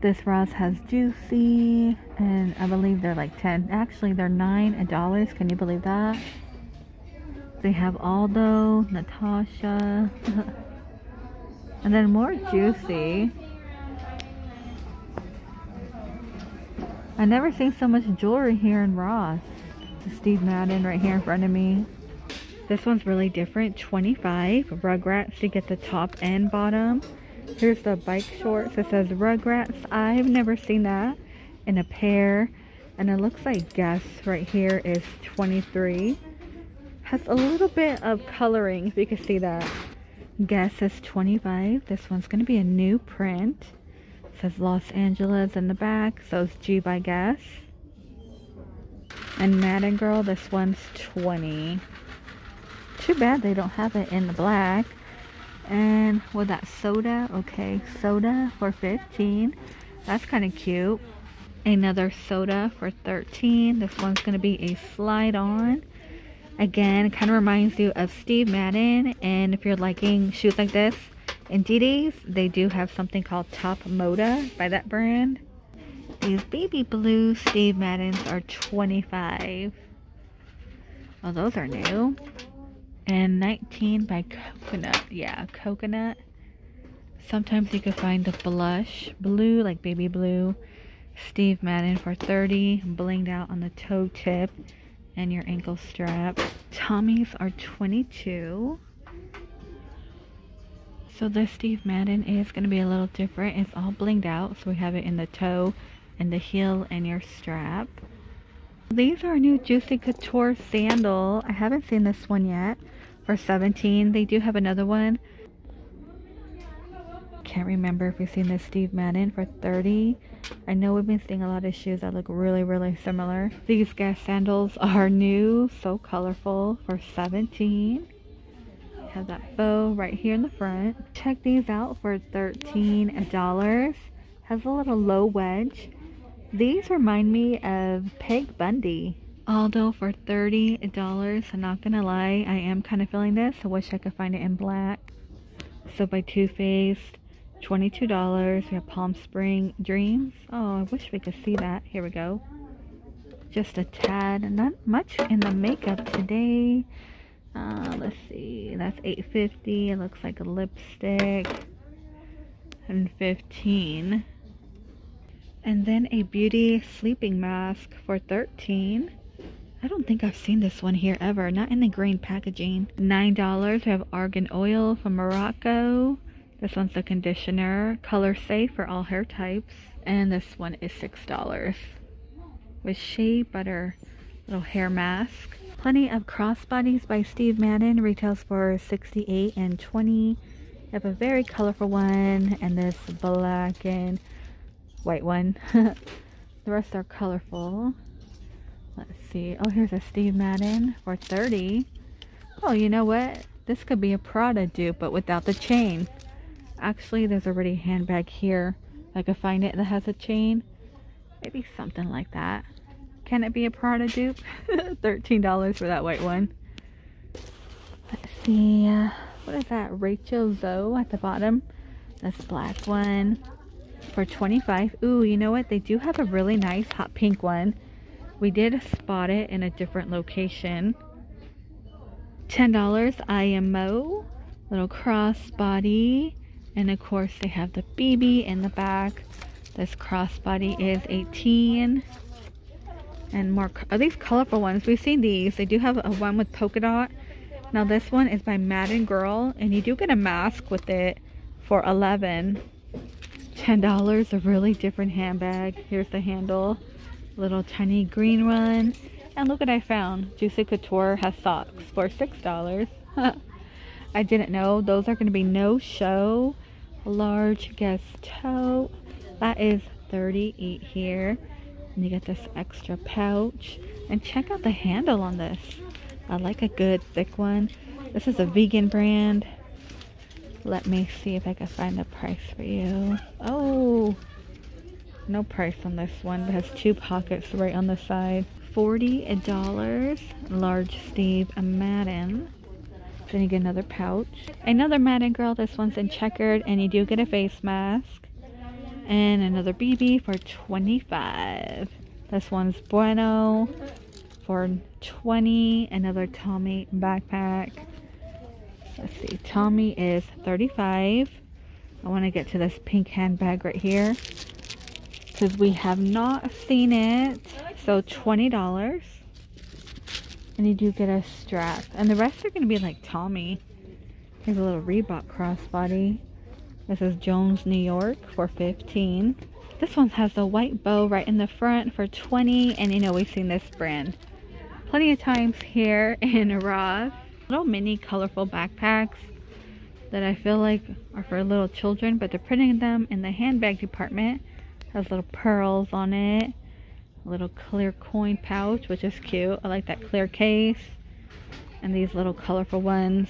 This Ross has Juicy, and I believe they're like 10. Actually, they're 9 dollars. Can you believe that? They have Aldo, Natasha, and then more Juicy. I never seen so much jewelry here in Ross. The Steve Madden right here in front of me. This one's really different. 25 Rugrats to get the top and bottom. Here's the bike shorts. It says Rugrats. I've never seen that in a pair. And it looks like Guess right here is 23. Has a little bit of coloring, if you can see that. Guess is 25. This one's going to be a new print. It says Los Angeles in the back. So it's G by Guess. And Madden Girl, this one's 20. Too bad they don't have it in the black. And with that soda, okay, soda for 15. That's kind of cute. Another soda for 13. This one's going to be a slide on. Again, kind of reminds you of Steve Madden. And if you're liking shoes like this in DD's, they do have something called Top Moda by that brand. These baby blue Steve Maddens are 25. Oh, those are new. And 19 by Coconut. Yeah, Coconut. Sometimes you can find the blush blue, like baby blue. Steve Madden for 30. Blinged out on the toe tip and your ankle strap. Tommy's are 22. So this Steve Madden is going to be a little different. It's all blinged out. So we have it in the toe and the heel and your strap. These are new Juicy Couture sandal. I haven't seen this one yet for 17. They do have another one. Can't remember if we've seen this Steve Madden for 30. I know we've been seeing a lot of shoes that look really, really similar. These Guess sandals are new, so colorful for 17. Have that bow right here in the front. Check these out for $13. Has a little low wedge. These remind me of Peg Bundy. Aldo for $30. I'm not gonna lie, I am kind of feeling this. I wish I could find it in black. So by Too Faced, $22. We have Palm Spring Dreams. Oh, I wish we could see that. Here we go. Just a tad. Not much in the makeup today. Uh, let's see. That's $8.50. It looks like a lipstick. And 15 And then a beauty sleeping mask for 13 I don't think I've seen this one here ever. Not in the green packaging. $9. We have argan oil from Morocco. This one's the conditioner. Color safe for all hair types. And this one is $6. With shea butter little hair mask. Plenty of crossbodies by Steve Madden. Retails for 68 and 20 You have a very colorful one. And this black and white one. the rest are colorful. See. Oh, here's a Steve Madden for 30 Oh, you know what? This could be a Prada dupe, but without the chain. Actually, there's already a handbag here. I could find it that has a chain. Maybe something like that. Can it be a Prada dupe? $13 for that white one. Let's see. Uh, what is that? Rachel Zoe at the bottom. This black one for 25 Ooh, you know what? They do have a really nice hot pink one. We did spot it in a different location. $10 IMO. Little crossbody. And of course they have the BB in the back. This crossbody is 18 and more are these colorful ones we've seen these they do have a one with polka dot now this one is by Madden Girl and you do get a mask with it for 11 ten dollars a really different handbag here's the handle little tiny green one. And look what I found. Juicy Couture has socks for $6. I didn't know. Those are going to be no show. Large Guess tote. That is 38 here. And you get this extra pouch. And check out the handle on this. I like a good thick one. This is a vegan brand. Let me see if I can find the price for you. Oh, no price on this one. It has two pockets right on the side. $40. Large Steve Madden. Then you get another pouch. Another Madden girl. This one's in checkered. And you do get a face mask. And another BB for 25. This one's Bueno for 20. Another Tommy backpack. Let's see. Tommy is 35. I want to get to this pink handbag right here. Because we have not seen it. So $20. And you do get a strap. And the rest are going to be like Tommy. Here's a little Reebok crossbody. This is Jones, New York for 15. This one has a white bow right in the front for 20. And you know, we've seen this brand plenty of times here in Ross. Little mini colorful backpacks that I feel like are for little children, but they're putting them in the handbag department. Has little pearls on it. A little clear coin pouch, which is cute. I like that clear case. And these little colorful ones.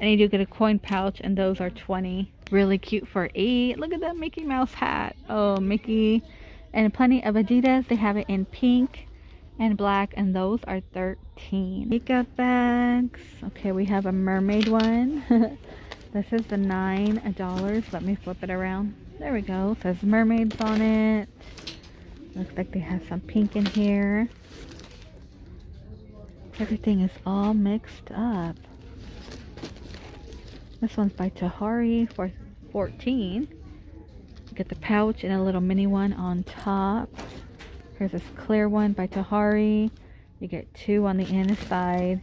And you do get a coin pouch, and those are 20 Really cute for 8 Look at that Mickey Mouse hat. Oh, Mickey. And plenty of Adidas. They have it in pink and black, and those are 13 Makeup bags. Okay, we have a mermaid one. this is the $9. Let me flip it around. There we go. It says mermaids on it. Looks like they have some pink in here. Everything is all mixed up. This one's by Tahari for 14 Get the pouch and a little mini one on top. Here's this clear one by Tahari. You get two on the inside.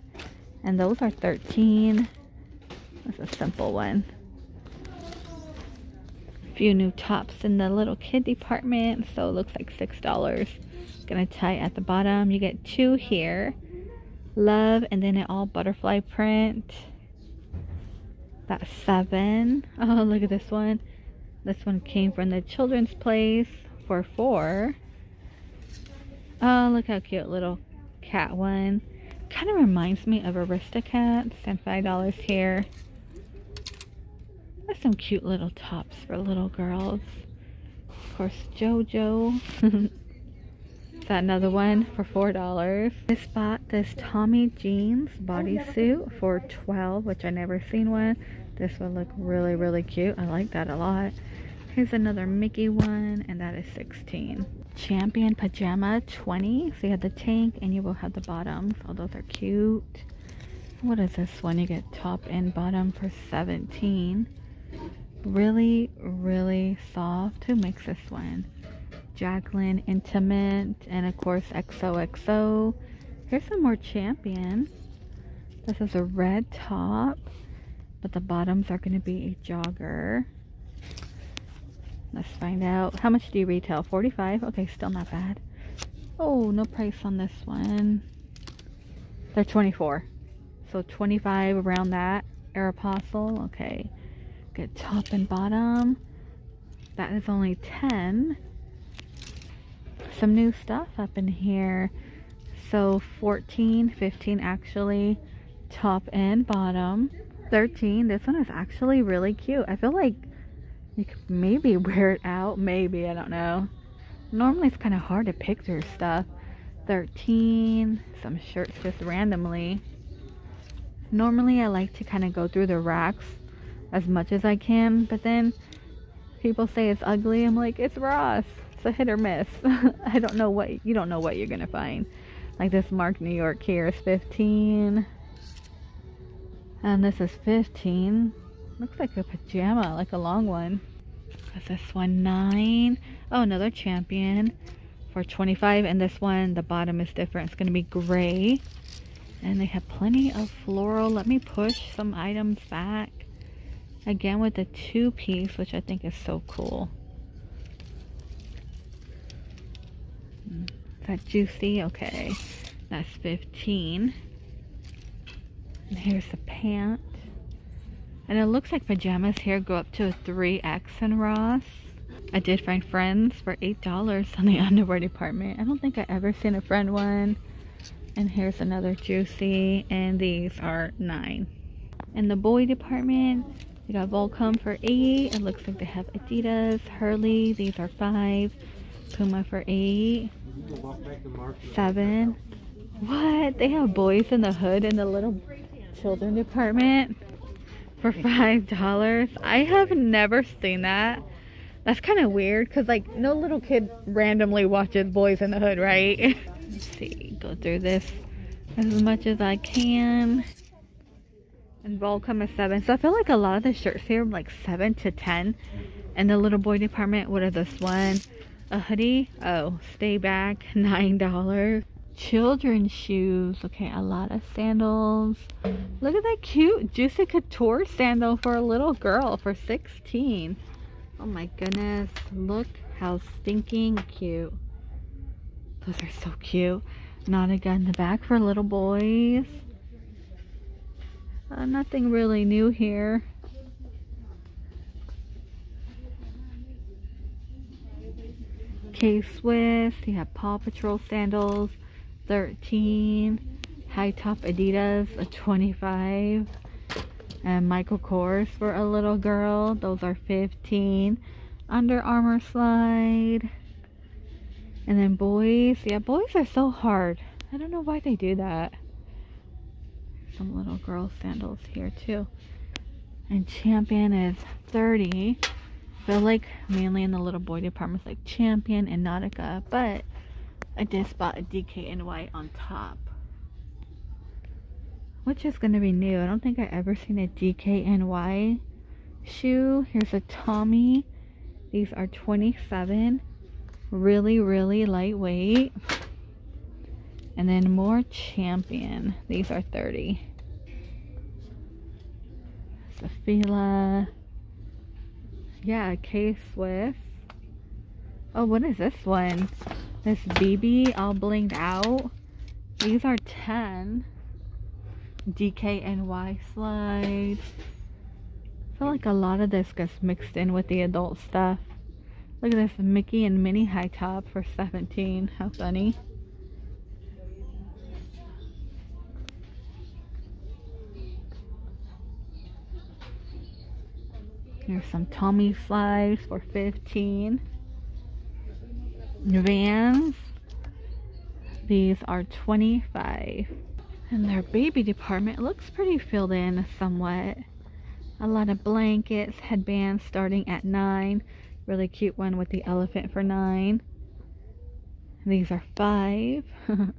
And those are 13 That's a simple one few new tops in the little kid department so it looks like six dollars. Gonna tie at the bottom. You get two here. Love and then it all butterfly print. That's seven. Oh look at this one. This one came from the children's place for four. Oh look how cute little cat one. Kind of reminds me of Aristocats. And five dollars here some cute little tops for little girls. Of course, JoJo. That another one for $4? This bought this Tommy Jeans bodysuit for 12 which I never seen one. This would look really, really cute. I like that a lot. Here's another Mickey one, and that is 16 Champion Pajama 20 So you have the tank, and you will have the bottoms. Oh, those are cute. What is this one? You get top and bottom for 17 really really soft. Who makes this one? Jaclyn Intimate and of course XOXO here's some more champion. This is a red top but the bottoms are going to be a jogger. Let's find out. How much do you retail? 45 okay still not bad. Oh no price on this one. They're 24 so 25 around that Air Aeropostale? Okay Good top and bottom. That is only 10. Some new stuff up in here. So 14, 15 actually, top and bottom. 13, this one is actually really cute. I feel like you could maybe wear it out. Maybe, I don't know. Normally it's kind of hard to pick through stuff. 13, some shirts just randomly. Normally I like to kind of go through the racks as much as I can, but then people say it's ugly. I'm like, it's Ross. It's a hit or miss. I don't know what you don't know what you're gonna find. Like this Marc New York here is 15. And this is 15. Looks like a pajama, like a long one. Is this one 9? Oh, another champion for 25. And this one, the bottom is different. It's going to be gray. And they have plenty of floral. Let me push some items back. Again with the two piece, which I think is so cool. Mm. Is that juicy? Okay. That's 15. And here's the pant. And it looks like pajamas here go up to a 3X in Ross. I did find Friends for $8 on the underwear department. I don't think I ever seen a Friend one. And here's another Juicy. And these are 9 In the boy department, we got Volcom for 8 It looks like they have Adidas, Hurley. These are 5 Puma for 8 7 What? They have Boyz n the Hood in the little children department for $5. I have never seen that. That's kind of weird because, like, no little kid randomly watches Boyz n the Hood, right? Let's see, go through this as much as I can. And is 7. So I feel like a lot of the shirts here are like 7 to 10. And the little boy department, what is this one? A hoodie? Oh, stay back, $9. Children's shoes. Okay, a lot of sandals. Look at that cute Juicy Couture sandal for a little girl for 16 Oh my goodness. Look how stinking cute. Those are so cute. Nautica in the back for little boys. Uh, nothing really new here. K-Swiss. You have Paw Patrol sandals. 13. High top Adidas. A 25 and Michael Kors for a little girl. Those are 15. Under Armour slide. And then boys. Yeah, boys are so hard. I don't know why they do that. Some little girl sandals here too. And Champion is 30. feel like mainly in the little boy departments like Champion and Nautica. But I did spot a DKNY on top which is going to be new. I don't think I ever seen a DKNY shoe. Here's a Tommy. These are 27. Really, really lightweight. And then more Champion. These are 30. Sophila. Yeah, K-Swiss. Oh, what is this one? This BB all blinged out. These are 10. DKNY slides. I feel like a lot of this gets mixed in with the adult stuff. Look at this Mickey and Minnie high top for 17. How funny. Here's some Tommy slides for 15. Vans. These are 25. And their baby department looks pretty filled in somewhat. A lot of blankets, headbands starting at 9 Really cute one with the elephant for 9 These are 5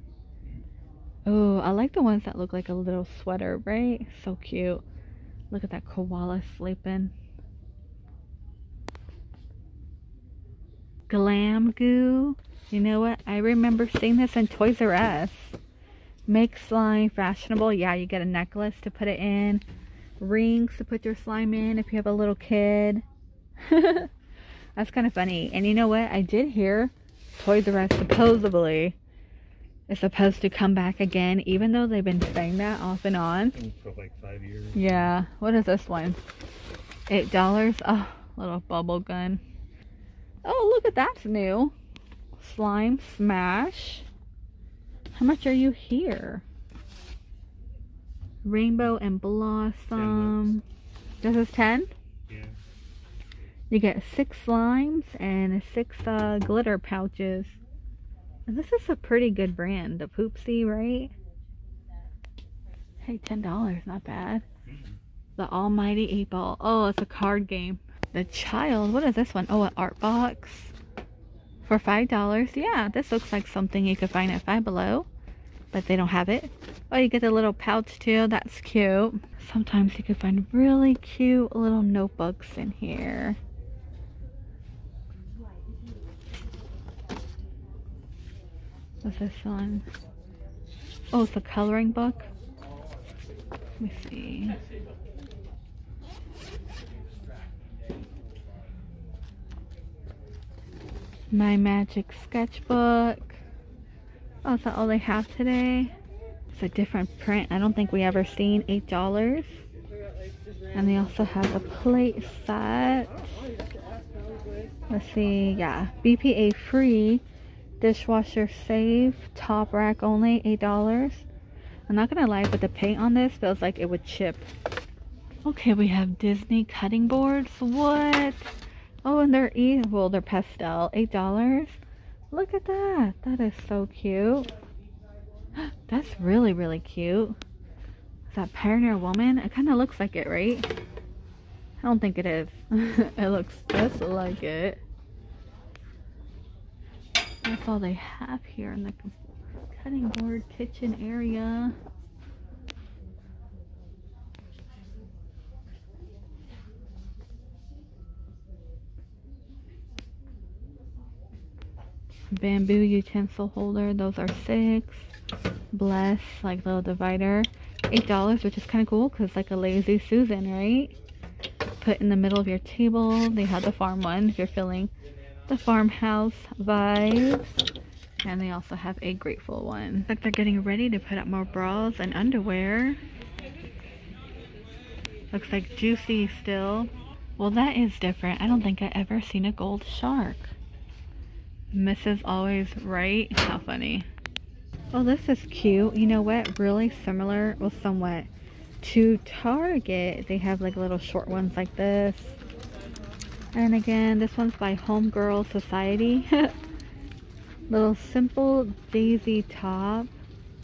Oh, I like the ones that look like a little sweater, right? So cute. Look at that koala sleeping. Glam Goo. You know what? I remember seeing this in Toys R Us. Make slime fashionable. Yeah, you get a necklace to put it in. Rings to put your slime in if you have a little kid. That's kind of funny. And you know what? I did hear Toys R Us supposedly is supposed to come back again, even though they've been saying that off and on. For like five years. Yeah. What is this one? Eight dollars. Oh, little bubble gun. Oh, look at that's new. Slime Smash. How much are you here? Rainbow and Blossom. This is 10? Yeah. You get six slimes and six uh, glitter pouches. And this is a pretty good brand. The Poopsie, right? Hey, $10. Not bad. The Almighty 8 Ball. Oh, it's a card game. The Child. What is this one? Oh, an art box for $5. Yeah, this looks like something you could find at Five Below, but they don't have it. Oh, you get the little pouch too. That's cute. Sometimes you can find really cute little notebooks in here. What's this one? Oh, it's a coloring book. Let me see. My Magic Sketchbook. Oh, is that all they have today? It's a different print. I don't think we ever seen $8. And they also have a plate set. Let's see. Yeah. BPA free. Dishwasher safe. Top rack only. $8. I'm not going to lie, but the paint on this feels like it would chip. Okay, we have Disney cutting boards. What? Oh, and they're e well, they're pastel. Eight dollars. Look at that. That is so cute. That's really, really cute. Is that Pioneer Woman? It kind of looks like it, right? I don't think it is. it looks just like it. That's all they have here in the cutting board kitchen area. Bamboo utensil holder, those are six. Bless, like little divider, eight dollars, which is kind of cool because like a lazy Susan, right? Put in the middle of your table. They have the farm one if you're feeling the farmhouse vibes. And they also have a grateful one. Like they're getting ready to put up more bras and underwear. Looks like juicy still. Well, that is different. I don't think I ever seen a gold shark. Mrs. Always Right. How funny. Oh, this is cute. You know what? Really similar, well, somewhat, to Target. They have like little short ones like this. And again, this one's by Homegirl Society. little simple daisy top.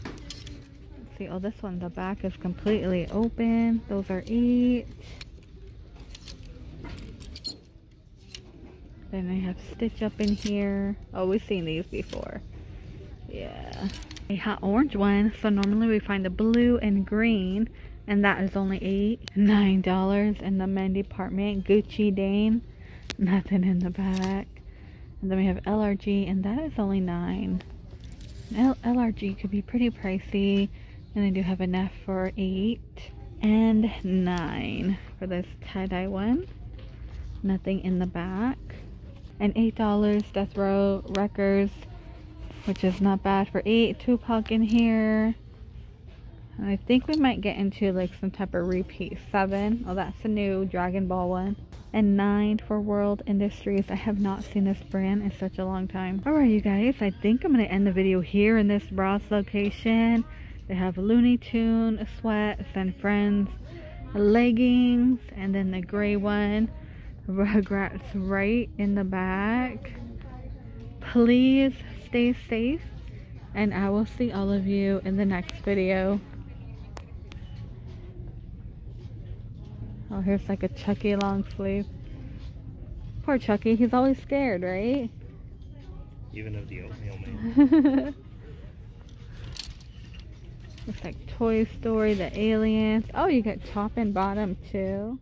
Let's see, oh, this one, the back is completely open. Those are eight. Then I have Stitch up in here. Oh, we've seen these before. Yeah. A hot orange one. So normally we find the blue and green. And that is only eight, nine dollars in the men department. Gucci Mane. Nothing in the back. And then we have LRG, and that is only nine. L LRG could be pretty pricey. And I do have enough for eight and nine for this tie-dye one. Nothing in the back and $8 Death Row Records, which is not bad for 8 Tupac in here. And I think we might get into like some type of repeat. 7. Oh, that's a new Dragon Ball one. And 9 for World Industries. I have not seen this brand in such a long time. Alright, you guys. I think I'm going to end the video here in this Ross location. They have Looney Tune sweats and Friends leggings. And then the gray one. Rugrats right in the back. Please stay safe and I will see all of you in the next video. Oh, here's like a Chucky long sleeve. Poor Chucky, he's always scared, right? Even of the oatmeal man. Looks like Toy Story, the aliens. Oh, you got top and bottom too.